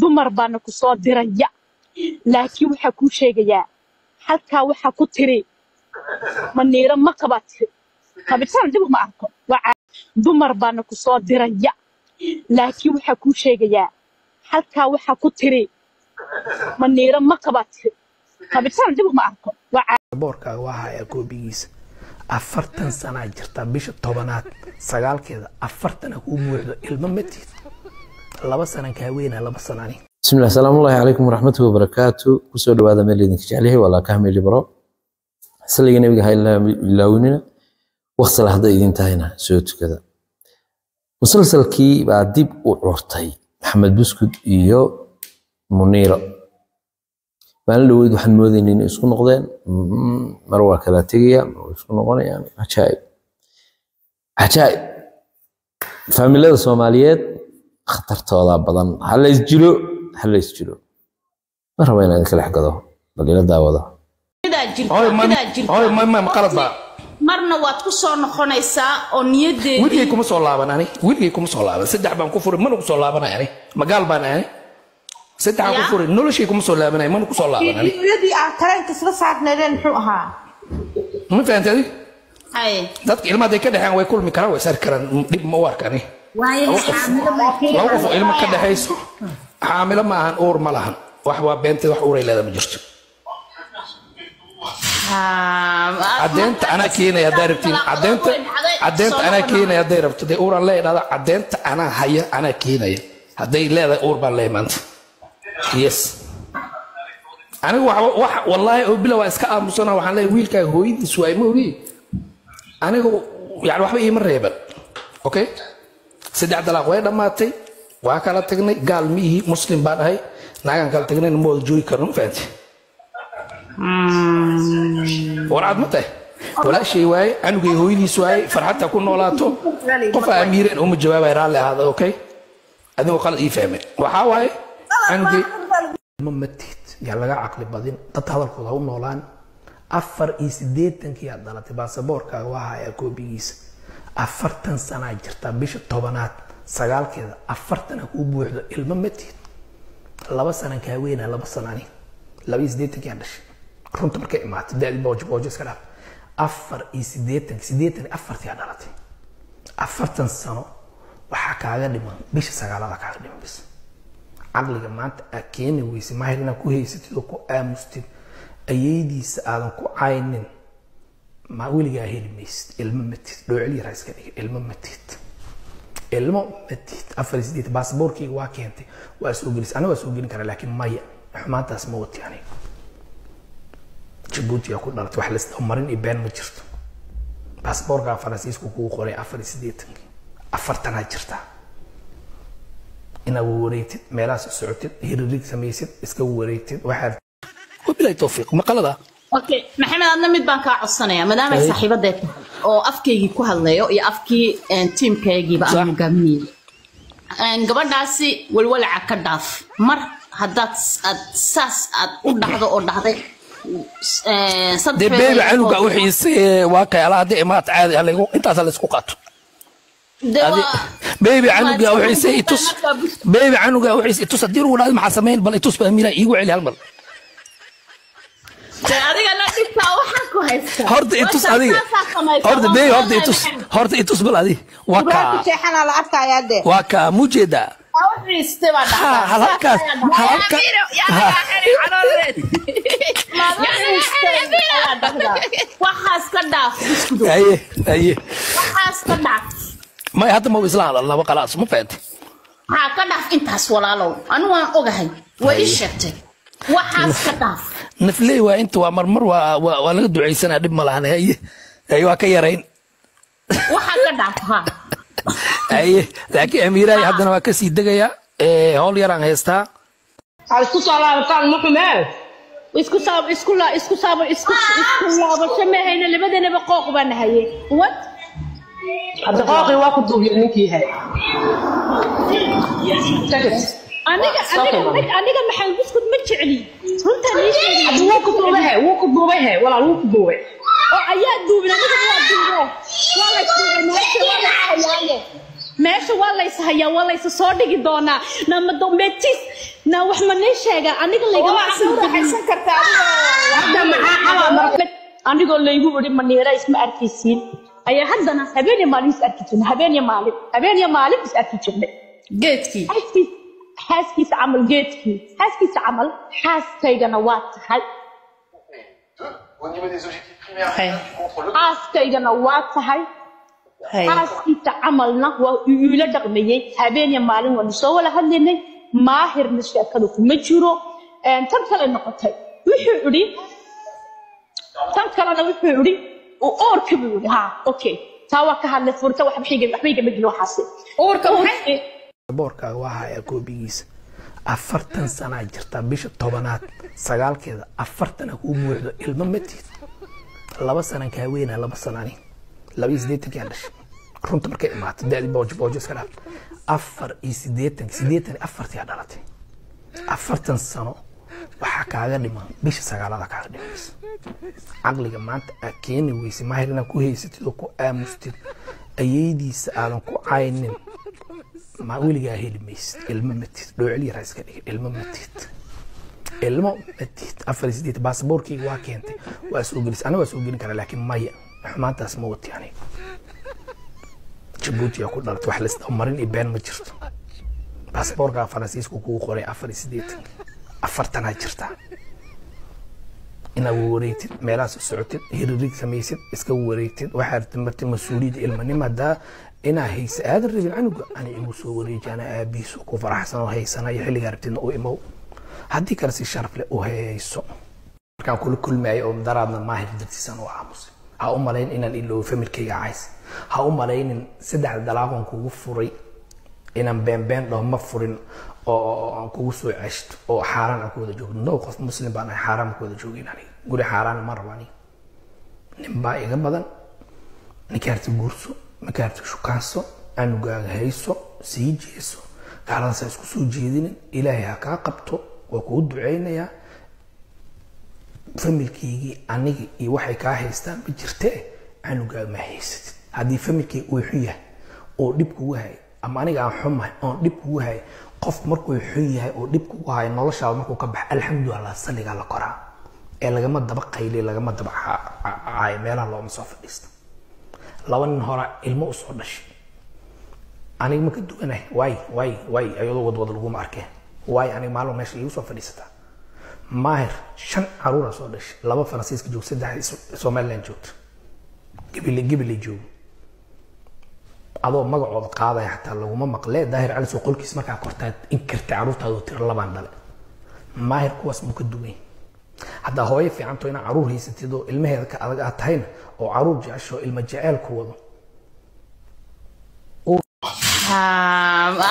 dumar baana ku soo diraya. Laakiin waxaa kuu sheegayaa halkaa waxaa ku tiri maniiro ma qabaad tiri. Qabitaan dib uma arko. Dumar baana ku soo diraya. Laakiin waxaa kuu sheegayaa halkaa waxaa ku tiri maniiro ma qabaad tiri. Qabitaan dib uma arko. Boorkaaga waa hayaa koobigiisa. Afartan sanaa jirtaa bisha tobanaad sagaalkeeda afartana kuu buuxdo ilmo matid laba sananka haweenah lama sanani bismillah salaamu llahi calaykum waraxmatuhi wabarakaatu ku soo dhawaada meel idinka jecelyahay waa laakahmay libro. Saliga nebiga ha ilaawinina waktila hadday idin tahayna soo tukada. Musalsalkii baa dib u curtay maxamed buskud iyo muniiro. Maalin dhaweyd waxaan moodayna inay isku noqdeen. Mm, mar waa kala tegaya mar isku noqonayaan. Cajaa'ib. Cajaa'ib. Faamilada soomaaliyeed khatartooda badan. Ha la isjiro ha la isjiro ma raba inaan idinka dhex gado? Bal ila daawada baa. Marna waad ku soo noqonaysaa oo niyadeedii wiilkay kuma soo laaban ani. Wiilkay kuma soo laaban. Saddex baan ku furay mana ku soo laabanay ani. Magaal baan ani. Saddexaan ku furay noloshay kuma soo laabanay mana ku soo laaban ani. Aan tareenka isla saarnaydeen muxuu ahaa? Ma fahantay dadka ilmaha hadday ka dhexeen way kulmi karaan way sari karaan dhib ma u arkani laba qof. ilmo ka dhexayso xaamilo ma ahan uur ma lahan. Wax waa beenteed wax uuray leeda ma jirto. Cadeynta anaa keenaya haddaa rabtiin. cadeynta cadeynta anaa keenaya hadday rabto. Dee uuraan lee dhada cadeynta anaa haya anaa keenaya hadday leedahay uur baan lee maanta yes. Anigu wallaahi oo bila waa iska aamusana waxaan leeyahay wiilkaaga hooyadiis waay ma ogi anigu yani waxba iima reeban. Okay saddex dalaaq way dhammaatay waa kala tagnay gaal miihii muslim baan ahay naagaan kala tagnayna ma wada joogi karno ma fahanti warcad ma tahay? Walaashay waaye canugay hooyadiis waaye farxadta ku noolaato qof aa amiireen uma jawaabay raalli ahaada okay adigoo qalad ii fahmay. Waxaa waaye canugay ma matid yaa laga caqli badin dad hadalkooda ha u noolaan. Afar iyo siddeetankii aad dhalatay baasaboorkaaga waa hayaa koobigiisa afartan sanaa jirtaa bisha tobanaad sagaalkeeda afartana kuu buuxdo ilmo matid laba sanan kaa weynaa laba sanani laba iyo siddeetankii aan dhashay. Runta markay imaatay daadi boojo boojo iska dhaaf. Afar iyo siddeetan iyo afartii aa dhalatay. Afartan sano waxaa kaaga dhiman bisha sagaalada kaaga dhiman bis. Caqliga maanta aad keeni weyse mahayr inaad ku haysatid oo ku aamustid ayeydiisa aadan ku caynin ma weligaa heli maysid? Ilmo matid dhoocil yaraa iska dhiga ilmo matid ilmo matid afar siddeetan baasaboorkayga waa keentay. Waa soo gelis. Aniga waa soo gelin karaa laakiin maya. Xumaantaas ma wati aniga jabuuti ku dhalatay. Wax laisdabamarin iyo been ma jirto. Baasaboorkaa faransiisku kugu qoray. Afar iyo siddeetankii afartanaa jirtaa. Inaad wareegtid meelahaas socotid hiririg samaysid iska wareegtid. Waxaad wabilahi towfiiq maqalada okay maxamed adna mid baan kaa codsanayaa? Maadaama ay saaxiibadee tahay oo afkaygii ku hadlayo iyo afkii een, tiimkaygiiba aan hogaaminayay Een, gabadhaasi walwalaca ka dhaaf. Mar haddaad aad saas aad u dhacdo oo dhacday dee feer beebi canuga oo- wixii waa kay ala haddii imaad caadi halagu intaasa la isku qaato. Beebi canuga wixiise itus beebi canuga wixiise itus haddii lagu dhahdo maxaa samayn bal itus baa miila iigu celi hal mar dee adigana dhibtaa waxaa ku haysta horta itus adiga. horta soo horta itus horta itus bal adi waa kaa waa kaa mujeedaa Waa u xiistay baa Ha, dhacdaa. hal halkaas hal halka ha. aye aye. Waxaas ka dhaaf. May hadda ma isla hadal laba qalaas ma fahanti haa ka dhaaf intaas walaalow. Anigu waan ogahay. Waa ii sheegtay nafley waa inta waa marmar waa laga ducaysanaa dhib ma lahan. Aye aye waa ka yarayn. Laakiin amiiraay haddana waa ka sii degayaa ee, howl yaraan haystaa. Ha isku soo laabataan ma xumee isku saab isku la isku saab isku isku laabasho ma hayna labadanaba qooq baan haye what? Hadda qooqii waa ku duubiya ninkii hay aniga aniga ma- aniga maxamed buskud ma jecli. Runtaan ii sheegay wuu ku duubay he wuu ku duubay he walaal wuu ku duubay. Oo ayaa duubin aniga waa duubo waa la duubay meesha waa la hayaaye meesha waa lays hayaa waa laysa soo dhigi doonaa. Namado metis naa wax ma nee sheega aniga laygama raaxaysan kartaa hadda maxaa xabaa marka anigoo laygu iri maniira isma arkaysiin. Ayaa haddana habeen iyo maalin is arki jirnay. Habeen iyo maalin habeen iyo maalin is arki jirnay. Geedkii xaaskiisa camal geedkii xaaskiisa camal xaaskaygana waa tahay xaaskaygana waa tahay hay xaaskiisa camalna waa iila dhaqmayey habeen iyo maalin waanu soo wada hadlaynay maahirna sheekadu kuma jiro tan kale noqotay wuxuu idhi tan kalena wuxuu idhi oorka buu idhi ha okay taa waa ka hadlay furta waxba igama jiro waxaasi boorkaaga waa haya koobigiisa. Afartan sanaa jirta bisha tobanaad sagaalkeeda afartana kuu buuxdo ilmo matid laba sanan kaa weynaa laba sanani laba iyo siddeetanki aan dhashay. Runta markay imaato da'dii boojo boojo iska dhaaf. Afar iyo siddeetan siddeetan iyo afartii aa dhalatay. Afartan sano waxaa kaaga dhiman bisha sagaalada kaaga dhimaysa caqliga maanta aad keeni weyse mahir inaad ku haysatid oo ku aamustid ayeydiisa aadan ku caynin ma weligaa heli maysid? Ilmo matid dhoocil yaraa iska dhigay. Ilmo matid ilmo matid afar sideed baasaboorkayga waa keentay. Waa soo gelis aniga waa soo gelin karaa laakiin maya. Xumaantaas ma wati aniga jabuuti aa ku dhalatay wax laisdabamarin iyo been ma jirto. Baasaboorkaa faransiisku kugu qoray afar sideetan afartanaa jirtaa. Inaad wareegtid meelahaas socotid hiririg samaysid iska wareegtid waxaad timartid mas'uuliyadda ilmanimo haddaa inaa haysa aadan rabin canuga ani igu soo wareeji ana aabihiisu ku faraxsan haysanayo xilligaa rabtidna u imow. Haddii kale si sharaf u hayayso markaan kula kulmaayay oo daraadna maahir dartiisan u aamusay ha u malayn inaan iloobo familkayga cays. Ha u malaynin saddex dalaaqon kugu furay inaan beenbeen dhaho ma furin oo aan kugu soo ceshto oo xaaraan aan ku wada joogno. No qof muslim baan ahay xaaraan ku wada joogin aniga. Guri xaaraan ma rabo aniga. Nin baa iga badan. Ninkaarti guurso ninkaarti shukaanso anugaaga hayso sii jeeso. Gaaladaas isku soo jeedinin ilaahay ha kaa qabto waa kuu ducaynayaa familkeygii aniga iyo waxay kaa haystaan ma jirtee anugaaga ma haysatid. Haddii familkeyga uu xun yahay oo dhib kugu hay ama aniga aan xumahay oon dhib kugu hay qof markuu xun yahay oo dhib kugu hayo noloshaada markuu ka baxa alxamdulilah salligaa la koraa. Ee lagama daba qayli lagama daba caayo meelaha looma soo fadhiista laba nin hora ilmo u soo dhashay. Aniga ma ka duwanahay? Waay waay waay ayadoo wadwada laguma arkeen waay aniga maalmo meesha iigu soo fadhiisataa maahir shan caruura soo dhashay. Laba faransiiska joog saddex somaliland joogto gibile gibile joogo adoo magacooda qaadaya xataa laguma maqlee. Daahir cali soo qolkiis markaa kortaad in karta caruurtaadoo tiro labaan dhale maahir kuwaas muu ka duwan haddaa hooyo fiicanto inaa carruur haysatid oo ilmaheeda ka adag aad tahayna oo carruur jecesho ilma jeceel ku wado.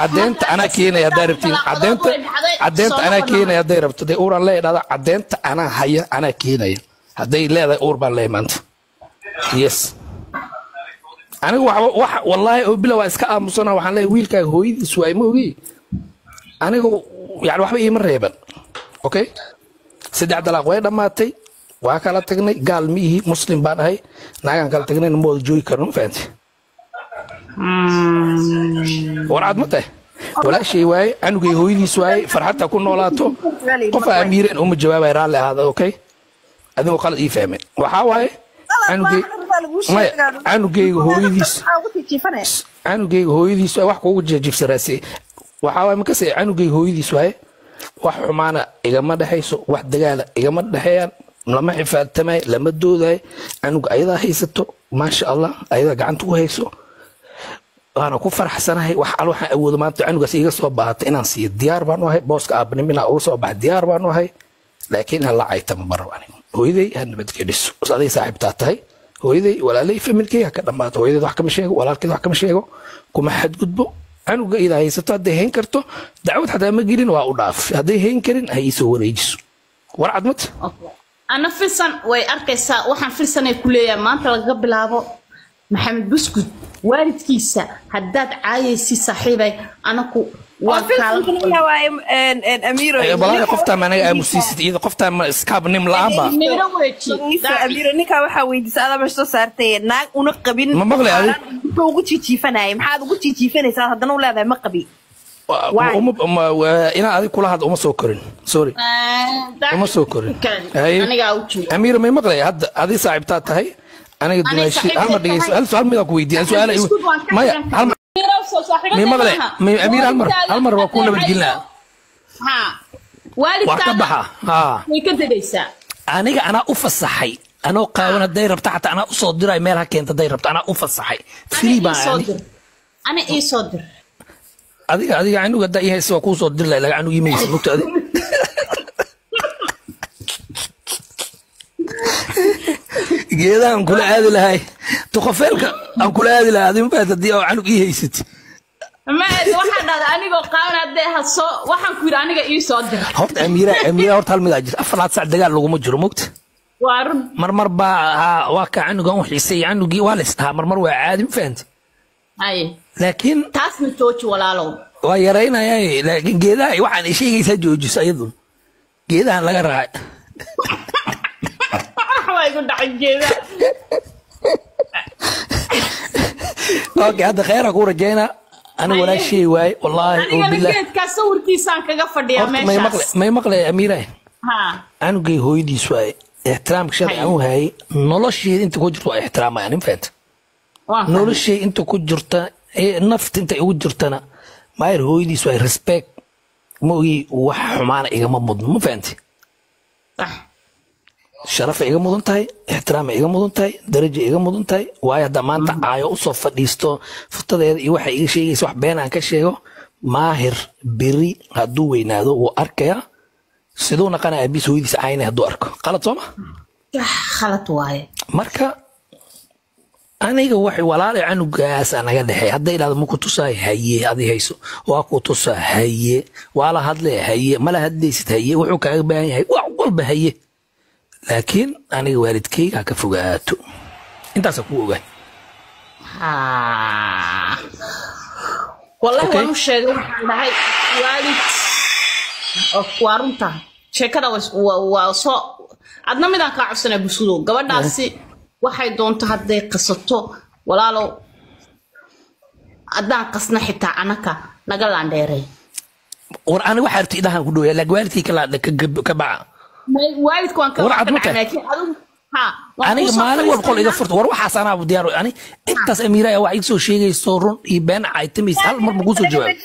Cadeynta anaa keenaya haddaa rabtiin. cadeynta cadeynta anaa keenaya hadday rabto dee uuraan dhada cadeynta anaa haya anaa keenaya hadday leedahay uur baan leeya maanta yes. Aniga wax wax wallaahi oo bila waa iska aamusana waxaan leeyahay wiilkaaga hooyadiis waay ma ogi aniga yani waxba iima reeban. Okay saddex dalaaq way dhammaatay waa kala tagnay. Gaal miihi muslim baan ahay. Naagaan kala tagnayna ma wada joogi karno ma fahanti warcad ma tahay? Walaashay waaye canugay hooyadiis waaye farxadta ku noolaato. Qof amiireen uma jawaabay raalli ahaada okay? Adigoo qalad ii fahmeen waxaa waaye maya canugayga hooyadiis canugayga hooyadiis waaye wax kugu jajibsaraase waxaa waaye makase canugayga hooyadiis waaye wax xumaana igama dhexayso wax dagaala igama dhexeeyaan lama xifaadtamay lama doodayo canuga ayadaa haysato maasha allah ayadaa gacanta ku hayso. Waana ku faraxsanahay wax al waxaan awoodo maanta canugaas iga soo baahatay inaan siiyo diyaar baan u ahay booska aabanim inaan uga soo baxa diyaar baan u ahay. Laakiin la caytama marab aniga hooyaday ha nabadgeliso aday saaxiibtaa tahay. Hooyaday walaalay familkay ka dhammaato hooyadeed wax kama sheego walaalkeed wax kama sheego. Kuma xadgudbo canuga idaa haysato hadday hayn karto dacwad xataa ma gelin waa u dhaaf. Hadday hayn karin ha iisoo wareejiso. Warcad mata? Ana filsan way arkaysaa waxaan filsanay ku leeyahay maanta lagaga bilaabo maxamed buskud waalidkiisa haddaad caayaysi saaxiibay anaku waa balaaga qoftaan anaga aamusiisid iyada qoftaan ma iskaab nim la'aanba meero weeji. amiro ninkaa waxaa weydiisa adaa meesha soo saartay naag una qabin. Ma maqlay adi? muxuu ugu jiijiifanayay maxaad ugu jiijiifanaysaa haddana u leedahay ma qabi. Why? uma- uma- waa- inaan adig kula hadla uma soo korin. Sorry. Uma soo korin. Haye. anigaa u jooga amiir may maqlaya hadda adig saaxiibtaa tahay aniga dumaashi saaxiibtay hal mar dhegeyso tahay. hal su'aal midaan ku weydiiya su'aal ay- Isku waan ka maya xiran hal mar waa ku nabadgelinaa ha. wax ka baxa aniga anaa u fasaxay anoo qaawan hadday rabta xataa anaa u soo diray meel ha keenta hadday rabta anaa u fasaxay free baan adiga adiga canuga haddaa ii haysa waa kuu soo diri lahay laga canug imaysa mugta adig geedaha aan kula aadi lahay tuqafeelka aan kula aadi lahay adi mafahat haddii oo canug ii haysid ma waxaa dhahda anigoo qaawan haddee ha soo waxaan ku yidhi aniga ii soo dir horta amiira amiira horta hal midaa jira. Afar laad sac dagaal laguma jiro mugta waa run. Marmar baa waa ka canugan u xiisay canugii waa lays dhahaa marmar waa caadi ma fahanti. Haye laakiin taasna jooji walaalow. Waa yaraynaya laakiin geedaha waxaan ay sheegaysaa joojiso iyadun geedahan laga raacay. Waa igu dhacay jeeda okay hadda khayra ku rajaynaa ani walaashay waaye wallaahi oo anigana bilah geedkaa sawirkiisaan kaga fadhiyaa horta may maqle amiira. Ha. Canugay hooyadiis waaye ixtiraamka shalay aan u hayay nolosheeda inta ku jirta waa ixtiraamaya nin fahmay. noloshay inta ku jirta nafta inta igu jirtana maayar hooyadiis waaye respect. Ma ogi wax xumaana igama mudno ma fahanti Sax. sharafa iga mudan tahay ixtiraama iga mudan tahay daraja iga mudan tahay waayo hadda maanta aayo u soo fadhiisto futadeeda iyo waxa iga sheegaysa wax been aan ka sheego maahir beri hadduu weynaado wuu arkaya. Siduu naqana aabiis hooyadiis caynay hadduu arko. Qalad sooma khalad waaye. Marka aniga wax walaal canugaasa naga dhexey hadday idhahdo maku tusaay haye adi hayso. Waa ku tusaa haye. Waa la hadle haye mala hadlaysid haye. Wuxuu kaaga baahan yahay. Wax walba haye laakiin aniga waalidkayga ha ka fogaato. Intaasa ku ogaan wallahi waan u sheegay waxaan dhahay waalid. Waa runta. Sheekada waa soo adna midaan kaa codsanaya busudo. Gabadhaasi waxay doonto hadday qasato. Walaalow haddaan qasna xitaa anaka naga laandheeray. War ani waxaa rabta idhahan ku dhowaya laakiin waalidkay ka baca Aniga maalin walba qol iga furto. War waxaas anaa diyaar ani intaas amiiraya wax iga soo sheegayso run iyo been caytamaysa hal mar ma kuu soo jawaab